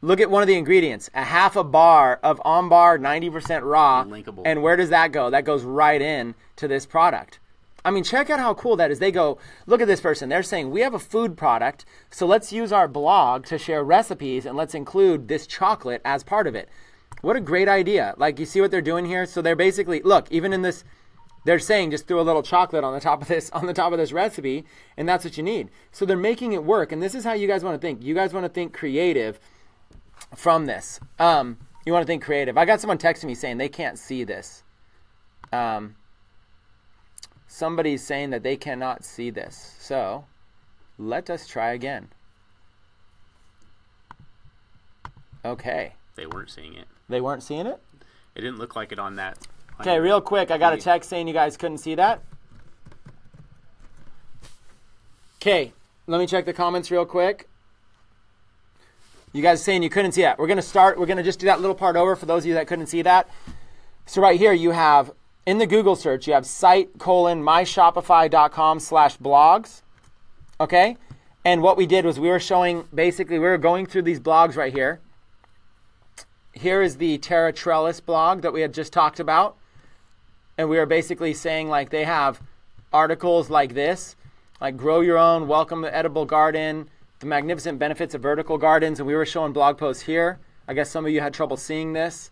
Look at one of the ingredients a half a bar of Ombar 90% raw. Linkable. And where does that go? That goes right in to this product. I mean, check out how cool that is. They go, look at this person. They're saying, we have a food product, so let's use our blog to share recipes and let's include this chocolate as part of it. What a great idea. Like, you see what they're doing here? So they're basically, look, even in this, they're saying just throw a little chocolate on the top of this on the top of this recipe and that's what you need. So they're making it work and this is how you guys want to think. You guys want to think creative from this. Um, you want to think creative. I got someone texting me saying they can't see this. Um, somebody's saying that they cannot see this. So let us try again. Okay. They weren't seeing it. they weren't seeing it? It didn't look like it on that. Okay, real quick, I got a text saying you guys couldn't see that. Okay, let me check the comments real quick. You guys saying you couldn't see that. We're gonna start. We're gonna just do that little part over for those of you that couldn't see that. So right here, you have in the Google search, you have site colon myshopify.com slash blogs. Okay, and what we did was we were showing basically we were going through these blogs right here. Here is the Terra Trellis blog that we had just talked about and we are basically saying like they have articles like this like grow your own welcome the edible garden the magnificent benefits of vertical gardens. And we were showing blog posts here. I guess some of you had trouble seeing this.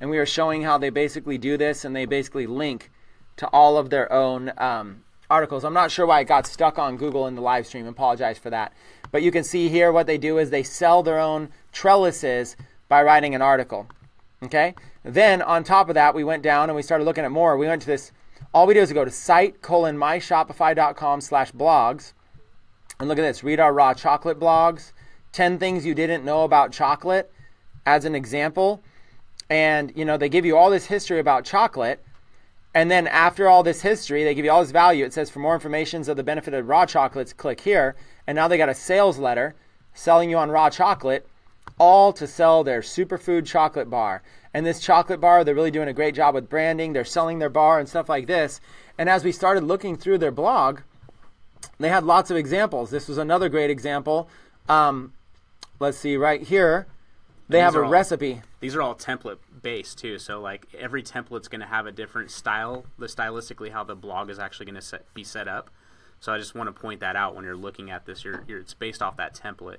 And we were showing how they basically do this and they basically link to all of their own um, articles. I'm not sure why it got stuck on google in the live stream. Apologize for that. But you can see here what they do is they sell their own trellises by writing an article. Okay. Then on top of that, we went down and we started looking at more. We went to this. All we do is go to site colon myshopify.com slash blogs. And look at this. Read our raw chocolate blogs. 10 things you didn't know about chocolate as an example. And, you know, they give you all this history about chocolate. And then after all this history, they give you all this value. It says for more information of the benefit of raw chocolates, click here. And now they got a sales letter selling you on raw chocolate all to sell their superfood chocolate bar. And this chocolate bar, they're really doing a great job with branding. They're selling their bar and stuff like this. And as we started looking through their blog, they had lots of examples. This was another great example. Um, let's see, right here, they these have a all- recipe. These are all template based too, so like every template's going to have a different style, the stylistically how the blog is actually going to be set up. So I just want to point that out when you're looking at this. You're, you're it's based off that template.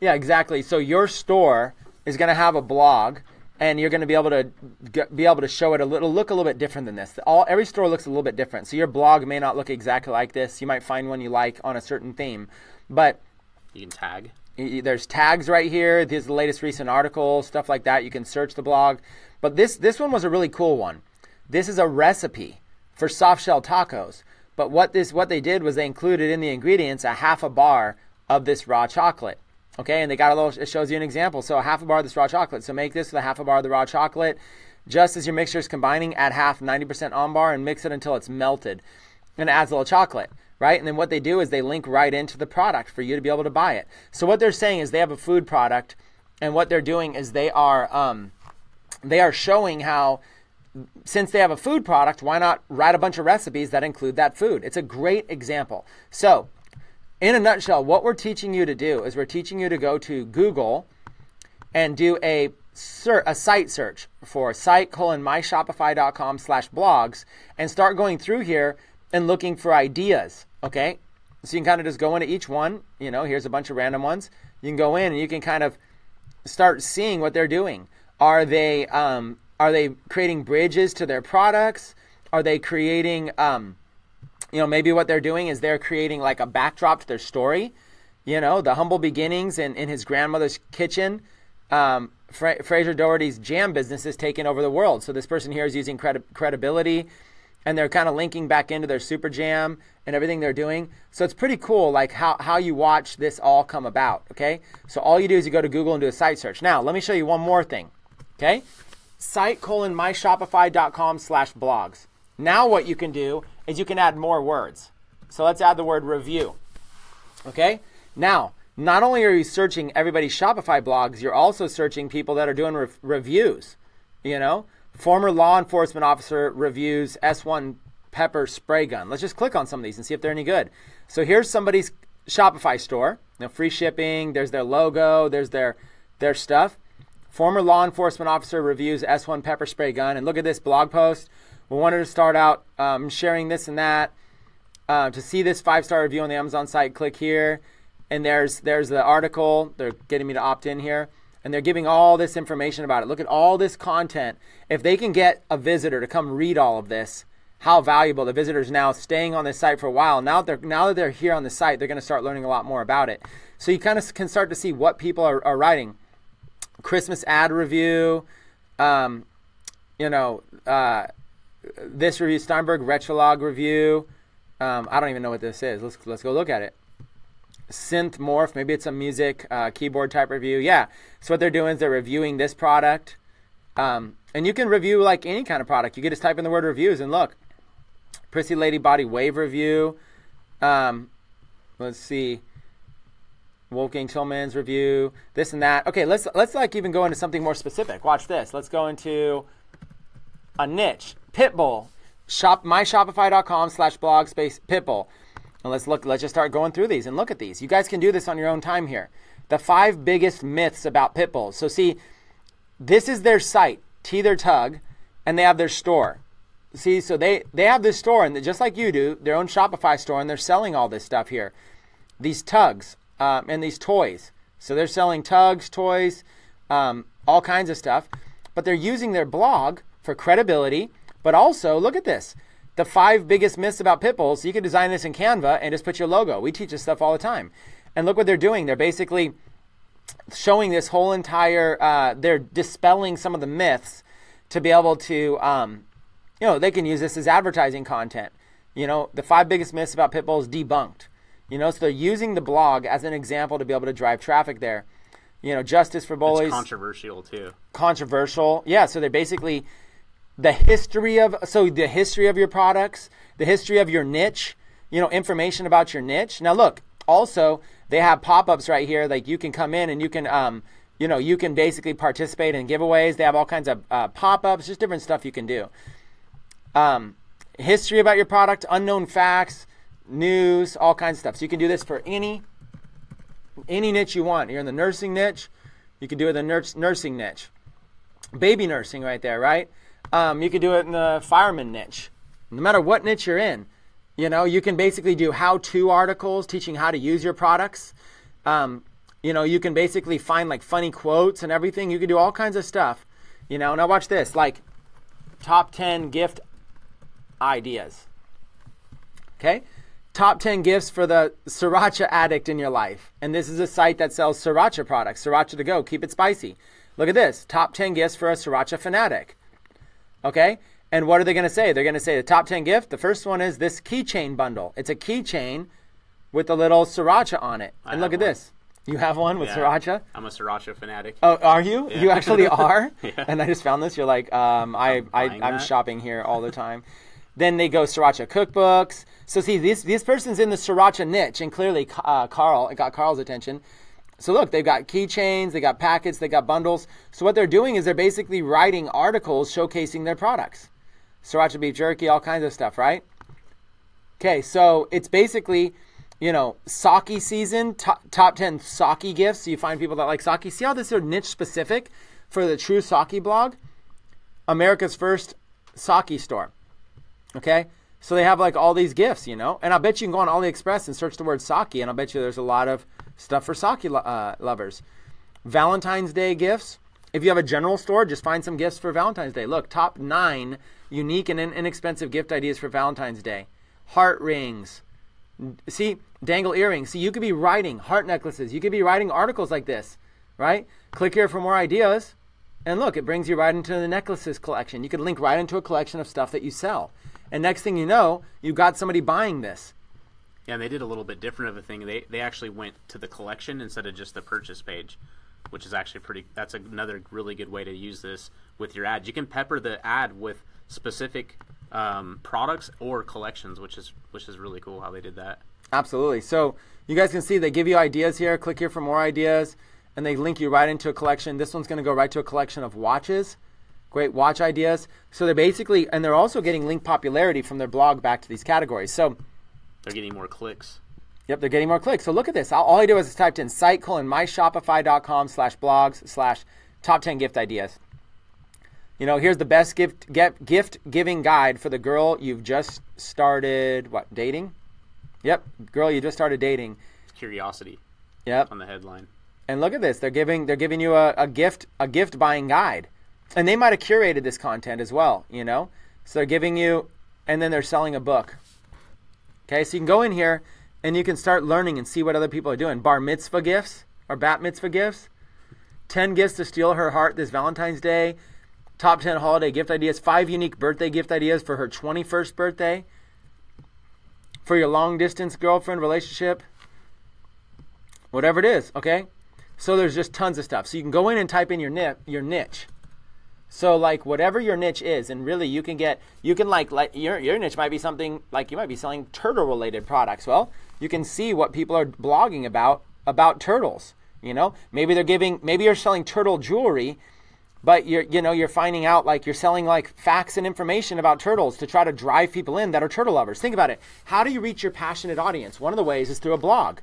Yeah, exactly. So your store is going to have a blog, and you're going to be able to g- be able to show it a little look a little bit different than this. All every store looks a little bit different. So your blog may not look exactly like this. You might find one you like on a certain theme, but You can tag. there's tags right here. These are the latest recent articles, stuff like that. You can search the blog. But this this one was a really cool one. This is a recipe for soft shell tacos. But what this what they did was they included in the ingredients a half a bar of this raw chocolate. Okay, and they got a little. It shows you an example. So a half a bar of this raw chocolate. So make this with a half a bar of the raw chocolate. Just as your mixture is combining, add half 90% Ombar and mix it until it's melted, and it adds a little chocolate, right? And then what they do is they link right into the product for you to be able to buy it. So what they're saying is they have a food product, and what they're doing is they are um, they are showing how since they have a food product, why not write a bunch of recipes that include that food? It's a great example. So, in a nutshell, what we're teaching you to do is we're teaching you to go to Google and do a a site search for site colon myshopify.com slash blogs and start going through here and looking for ideas. Okay, so you can kind of just go into each one. You know, here's a bunch of random ones. You can go in and you can kind of start seeing what they're doing. Are they um, are they creating bridges to their products? Are they creating um, you know maybe what they're doing is they're creating like a backdrop to their story. You know, the humble beginnings in, in his grandmother's kitchen um, Fra- Fraser Doherty's jam business is taking over the world. So this person here is using credi- credibility, and they're kind of linking back into their super jam and everything they're doing. So it's pretty cool, like how how you watch this all come about. Okay, so all you do is you go to Google and do a site search. Now let me show you one more thing. Okay, site colon myshopify.com slash blogs. Now what you can do is you can add more words. So let's add the word review. Okay, now not only are you searching everybody's Shopify blogs, you're also searching people that are doing re- reviews. You know, former law enforcement officer reviews S1 pepper spray gun. Let's just click on some of these and see if they're any good. So here's somebody's Shopify store. You know, free shipping. There's their logo. There's their their stuff. Former law enforcement officer reviews S1 pepper spray gun. And look at this blog post. We wanted to start out um, sharing this and that. Uh, to see this five star review on the Amazon site, click here and there's there's the article. They're getting me to opt in here, and they're giving all this information about it. Look at all this content. If they can get a visitor to come read all of this, how valuable the visitors now staying on this site for a while. Now that they're now that they're here on the site, they're going to start learning a lot more about it. So you kind of can start to see what people are, are writing. Christmas ad review, um, you know, uh, this review Steinberg Retrologue review. Um, I don't even know what this is. Let's let's go look at it. Synth morph maybe it's a music uh, keyboard type review. Yeah so what they're doing is they're reviewing this product. Um, and you can review like any kind of product. You can just type in the word reviews and look. Prissy lady body wave review. Um, let's see. Wolfgang Tillmans review. This and that. Okay let's let's like even go into something more specific. Watch this. Let's go into a niche pitbull shop myshopify.com slash blog space pitbull and let's look, let's just start going through these and look at these. You guys can do this on your own time here. The five biggest myths about pit bulls. So, see, this is their site, Tether Tug, and they have their store. See, so they, they have this store, and just like you do, their own Shopify store, and they're selling all this stuff here. These tugs um, and these toys. So they're selling tugs, toys, um, all kinds of stuff, but they're using their blog for credibility. But also, look at this the five biggest myths about pit bulls. So you can design this in Canva and just put your logo. We teach this stuff all the time. And look what they're doing. They're basically showing this whole entire, uh, they're dispelling some of the myths to be able to, um, you know, they can use this as advertising content. You know, the five biggest myths about pit bulls debunked. You know, so they're using the blog as an example to be able to drive traffic there. You know, justice for bullies. It's controversial too. Controversial, yeah. So they're basically the history of so the history of your products, the history of your niche, you know, information about your niche. Now look, also they have pop-ups right here like you can come in and you can um you know, you can basically participate in giveaways. They have all kinds of uh, pop-ups, just different stuff you can do. Um, history about your product, unknown facts, news, all kinds of stuff. So you can do this for any any niche you want. You're in the nursing niche, you can do it in the nurse, nursing niche. Baby nursing right there, right? Um, you could do it in the fireman niche. No matter what niche you're in, you know, you can basically do how-to articles teaching how to use your products. Um, you know, you can basically find like funny quotes and everything. You can do all kinds of stuff. You know, now watch this, like top 10 gift ideas. Okay? Top 10 gifts for the sriracha addict in your life. And this is a site that sells sriracha products, sriracha to go, keep it spicy. Look at this, top 10 gifts for a sriracha fanatic. Okay? And what are they going to say? They're going to say the top 10 gift. The first one is this keychain bundle. It's a keychain with a little sriracha on it. I and look at one. this. You have one with Yeah. sriracha? I'm a sriracha fanatic. Oh, are you? Yeah. You actually are? Yeah. And I just found this. You're like, um, I, I'm I, buying I'm shopping here all the time. then they go sriracha cookbooks. So see, this this person's in the sriracha niche, and clearly uh, Karl it got Karl's attention. So look, they've got keychains, they got packets, they got bundles. So what they're doing is they're basically writing articles showcasing their products. Sriracha beef jerky, all kinds of stuff, right? Okay, so it's basically, you know, sake season, top, top 10 sake gifts. You find people that like sake. See how this is niche specific for the true sake blog? America's first sake store. Okay? So they have like all these gifts, you know? And I bet you can go on AliExpress and search the word sake, and I'll bet you there's a lot of stuff for sake lo- uh, lovers. Valentine's Day gifts. If you have a general store, just find some gifts for Valentine's Day. Look, top nine unique and in- inexpensive gift ideas for Valentine's Day. Heart rings. See, dangle earrings. See, you could be writing heart necklaces. You could be writing articles like this, right? Click here for more ideas. And look, it brings you right into the necklaces collection. You could link right into a collection of stuff that you sell. And next thing you know, you've got somebody buying this. Yeah, and they did a little bit different of a thing. They they actually went to the collection instead of just the purchase page, which is actually pretty. That's another really good way to use this with your ads. You can pepper the ad with specific um, products or collections, which is which is really cool how they did that. Absolutely. So you guys can see they give you ideas here. Click here for more ideas, and they link you right into a collection. This one's going to go right to a collection of watches. Great watch ideas. So they're basically, and they're also getting link popularity from their blog back to these categories. So they're getting more clicks. Yep, they're getting more clicks. So look at this. All I do is typed in site colon myshopify.com slash blogs slash top 10 gift ideas. You know, here's the best gift get, gift giving guide for the girl you've just started what dating. Yep, girl you just started dating. Curiosity. Yep. On the headline. And look at this. They're giving they're giving you a, a gift a gift buying guide, and they might have curated this content as well. You know, so they're giving you, and then they're selling a book. Okay, so you can go in here and you can start learning and see what other people are doing. Bar mitzvah gifts or bat mitzvah gifts. 10 gifts to steal her heart this Valentine's Day. Top 10 holiday gift ideas. Five unique birthday gift ideas for her 21st birthday. For your long distance girlfriend relationship. Whatever it is, okay? So there's just tons of stuff. So you can go in and type in your, nip, your niche. So like whatever your niche is, and really you can get you can like like your your niche might be something like you might be selling turtle related products. Well, you can see what people are blogging about about turtles. You know, maybe they're giving maybe you're selling turtle jewelry, but you're you know you're finding out like you're selling like facts and information about turtles to try to drive people in that are turtle lovers. Think about it. How do you reach your passionate audience? One of the ways is through a blog.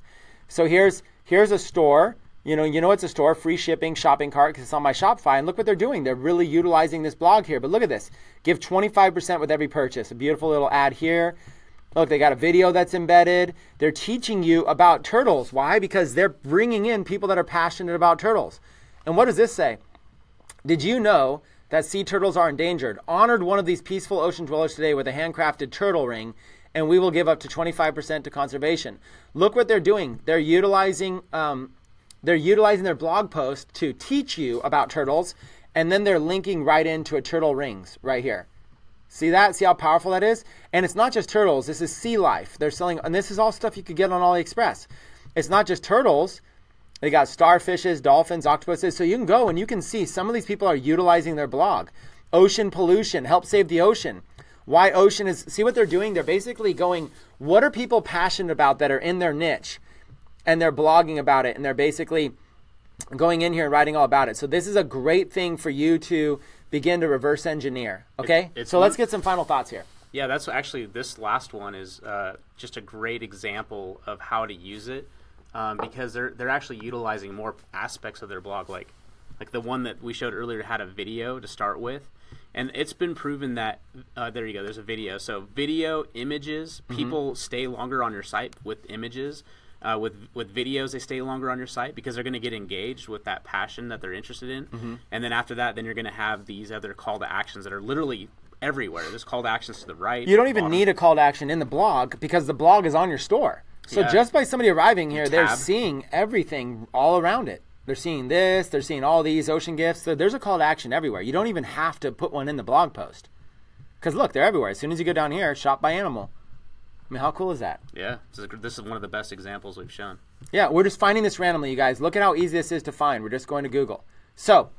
So here's here's a store you know, you know it's a store, free shipping, shopping cart because it's on my Shopify. And look what they're doing. They're really utilizing this blog here. But look at this. Give 25% with every purchase. A beautiful little ad here. Look, they got a video that's embedded. They're teaching you about turtles. Why? Because they're bringing in people that are passionate about turtles. And what does this say? Did you know that sea turtles are endangered? Honored one of these peaceful ocean dwellers today with a handcrafted turtle ring, and we will give up to 25% to conservation. Look what they're doing. They're utilizing um, they're utilizing their blog post to teach you about turtles, and then they're linking right into a turtle rings right here. See that? See how powerful that is? And it's not just turtles. This is sea life. They're selling, and this is all stuff you could get on AliExpress. It's not just turtles. They got starfishes, dolphins, octopuses. So you can go and you can see some of these people are utilizing their blog. Ocean pollution, help save the ocean. Why ocean is, see what they're doing? They're basically going, what are people passionate about that are in their niche? And they're blogging about it and they're basically going in here and writing all about it. So this is a great thing for you to begin to reverse engineer. Okay, it, so let's get some final thoughts here. Yeah, that's actually this last one is uh, just a great example of how to use it um, because they're they're actually utilizing more aspects of their blog, like like the one that we showed earlier had a video to start with, and it's been proven that uh, there you go. There's a video. So video, images, mm-hmm. people stay longer on your site with images. Uh, with with videos, they stay longer on your site because they're going to get engaged with that passion that they're interested in. Mm-hmm. And then after that, then you're going to have these other call to actions that are literally everywhere. There's call to actions to the right. You don't even bottom. need a call to action in the blog because the blog is on your store. So yeah. just by somebody arriving here, they're seeing everything all around it. They're seeing this. They're seeing all these ocean gifts. So there's a call to action everywhere. You don't even have to put one in the blog post. Because look, they're everywhere. As soon as you go down here, shop by animal. I mean, how cool is that? Yeah, this is, this is one of the best examples we've shown. Yeah, we're just finding this randomly, you guys. Look at how easy this is to find. We're just going to Google. So,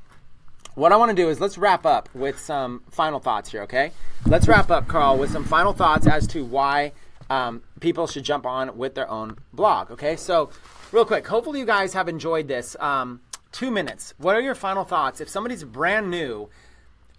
what I want to do is let's wrap up with some final thoughts here, okay? Let's wrap up, Karl, with some final thoughts as to why um, people should jump on with their own blog, okay? So, real quick, hopefully you guys have enjoyed this. Um, two minutes. What are your final thoughts? If somebody's brand new,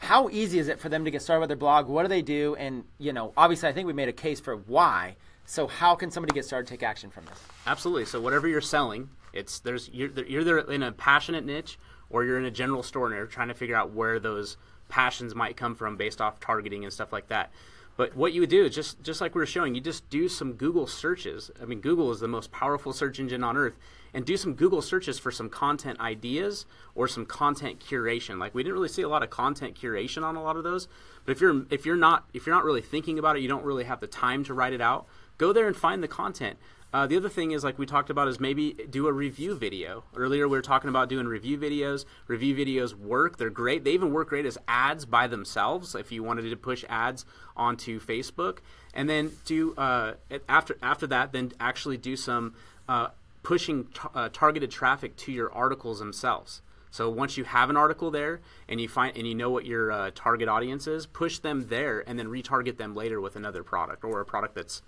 how easy is it for them to get started with their blog? What do they do? And you know, obviously, I think we made a case for why. So how can somebody get started, take action from this? Absolutely. So whatever you're selling, it's there's you're, either in a passionate niche or you're in a general store and you're trying to figure out where those passions might come from based off targeting and stuff like that. But what you would do is just just like we were showing, you just do some Google searches. I mean, Google is the most powerful search engine on earth, and do some Google searches for some content ideas or some content curation. Like we didn't really see a lot of content curation on a lot of those, but if you're if you're not if you're not really thinking about it, you don't really have the time to write it out. Go there and find the content. Uh, the other thing is, like we talked about, is maybe do a review video. Earlier, we were talking about doing review videos. Review videos work; they're great. They even work great as ads by themselves. If you wanted to push ads onto Facebook, and then do uh, after after that, then actually do some uh, pushing uh, targeted traffic to your articles themselves. So once you have an article there and you find and you know what your uh, target audience is, push them there and then retarget them later with another product or a product that's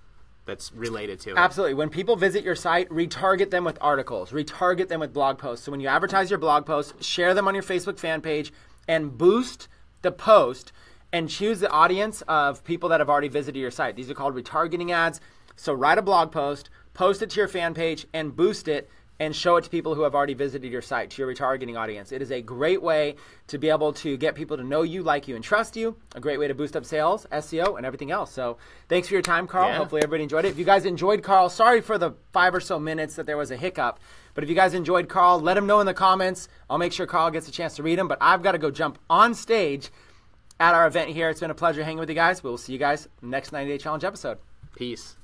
that's related to it. Absolutely. When people visit your site, retarget them with articles, retarget them with blog posts. So when you advertise your blog posts, share them on your Facebook fan page and boost the post and choose the audience of people that have already visited your site. These are called retargeting ads. So write a blog post, post it to your fan page and boost it and show it to people who have already visited your site, to your retargeting audience. It is a great way to be able to get people to know you, like you, and trust you. A great way to boost up sales, SEO, and everything else. So thanks for your time, Karl. Yeah. Hopefully everybody enjoyed it. If you guys enjoyed Karl, sorry for the five or so minutes that there was a hiccup. But if you guys enjoyed Karl, let him know in the comments. I'll make sure Karl gets a chance to read them. But I've got to go jump on stage at our event here. It's been a pleasure hanging with you guys. We will see you guys next 90 Day Challenge episode. Peace.